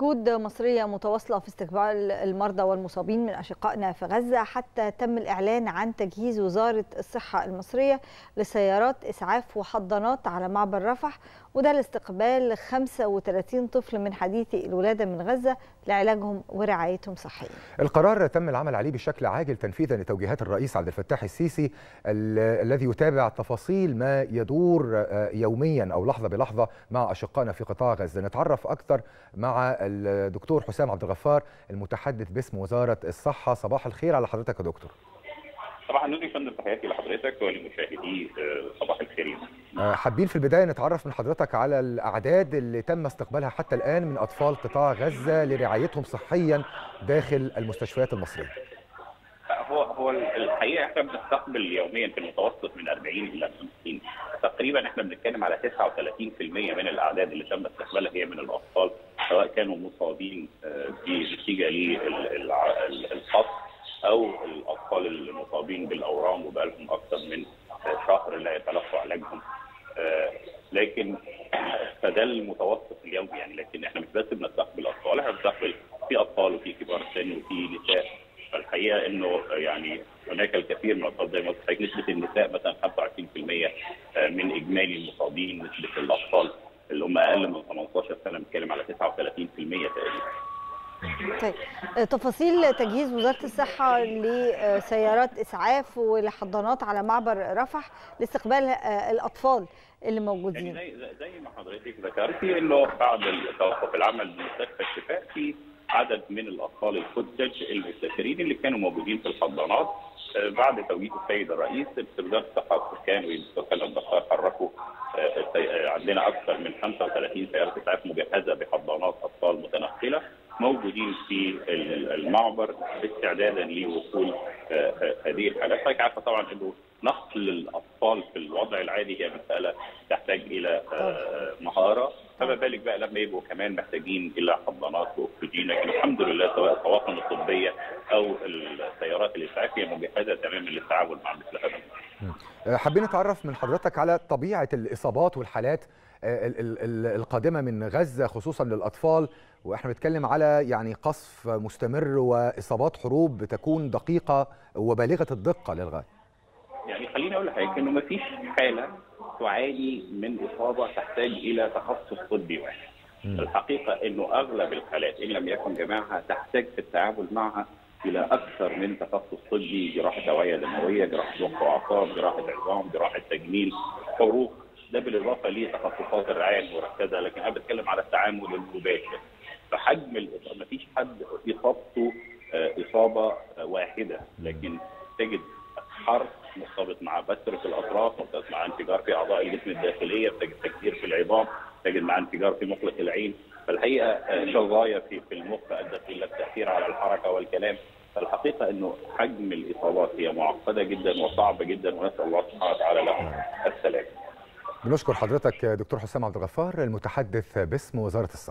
جهود مصرية متواصلة في استقبال المرضى والمصابين من أشقائنا في غزة حتى تم الإعلان عن تجهيز وزارة الصحة المصرية لسيارات إسعاف وحضانات على معبر رفح وده لاستقبال 35 طفل من حديثي الولادة من غزة. لعلاجهم ورعايتهم صحيا القرار تم العمل عليه بشكل عاجل تنفيذا لتوجيهات الرئيس عبد الفتاح السيسي الذي يتابع تفاصيل ما يدور يوميا أو لحظة بلحظة مع أشقائنا في قطاع غزة. نتعرف أكثر مع الدكتور حسام عبد الغفار المتحدث باسم وزارة الصحة. صباح الخير على حضرتك يا دكتور. صباح النور يا فندم. تحياتي لحضرتك ولمشاهدي صباح الخير حابين في البداية نتعرف من حضرتك على الأعداد اللي تم استقبالها حتى الآن من أطفال قطاع غزة لرعايتهم صحيا داخل المستشفيات المصرية. هو هو الحقيقة إحنا بنستقبل يوميا في المتوسط من 40 إلى 50 تقريبا إحنا بنتكلم على 39% من الأعداد اللي تم استقبالها هي من الأطفال كانوا مصابين بنتيجه للفصل أو الأطفال المصابين بالأورام وبقى لهم أكثر من شهر لا يتلقوا علاجهم. لكن فده المتوسط اليومي يعني لكن إحنا مش بس بنستقبل أطفال إحنا بنستقبل في أطفال وفي كبار سن وفي نساء. فالحقيقة إنه يعني هناك الكثير من الأطفال زي ما قلت نسبة النساء مثلا 25% من إجمالي المصابين نسبة الأطفال اللي هم أقل من 18 سنة بنتكلم على 39% تقريبا. طيب تفاصيل تجهيز وزارة الصحة لسيارات إسعاف ولحضانات على معبر رفح لاستقبال الأطفال اللي موجودين. يعني زي زي ما حضرتك ذكرتي إنه بعد توقف العمل بمستشفى الشفاء في عدد من الأطفال الفتج المستشارين اللي كانوا موجودين في الحضانات. بعد توجيه السيد الرئيس وزاره الصحه والسكان والسكان الدكتور حركوا عندنا أكثر من 35 سيارة اسعاف مجهزة بحضانات أطفال متنقلة موجودين في المعبر استعدادا لوصول هذه الحالات، حضرتك عارفة طبعا إنه نقل الأطفال في الوضع العادي هي مسألة تحتاج إلى مهارة. فما بالك بقى لما يبقوا كمان محتاجين إلى حضانات وأكسجين؟ لكن الحمد لله سواء الطواقم الطبية أو السيارات الاسعاف هي مجهزه تماما للتعامل مع مثل هذا. حابين نتعرف من حضرتك على طبيعة الإصابات والحالات القادمة من غزة خصوصا للأطفال وإحنا بنتكلم على يعني قصف مستمر وإصابات حروب بتكون دقيقة وبالغة الدقة للغاية. يعني خليني أقول لحضرتك إنه ما فيش حالة تعاني من إصابة تحتاج إلى تخصص طبي واحد. الحقيقة إنه أغلب الحالات إن لم يكن جميعها تحتاج في التعامل معها إلى أكثر من تخصص طبي جراحة اوعيه دموية، جراحة مخ وأعصاب، جراحة عظام، جراحة تجميل، حروق ده بالإضافة لتخصصات الرعاية المركزة لكن أنا بتكلم على التعامل المباشر. فحجم ما فيش حد اصابته إصابة واحدة. لكن تجد حرق مرتبط مع بتر في الأطراف مرتبط مع انفجار في أعضاء الجسم الداخلية تجد تكسير في العظام تجد مع انفجار في مخلص العين. فالحقيقة شظايا في في المخ أدت إلى التأثير على الحركة والكلام فالحقيقة إنه حجم الإصابات هي معقدة جدا وصعبه جدا ونسأل الله سبحانه وتعالى له السلامة. بنشكر حضرتك دكتور حسام عبد الغفار المتحدث باسم وزارة الصحة.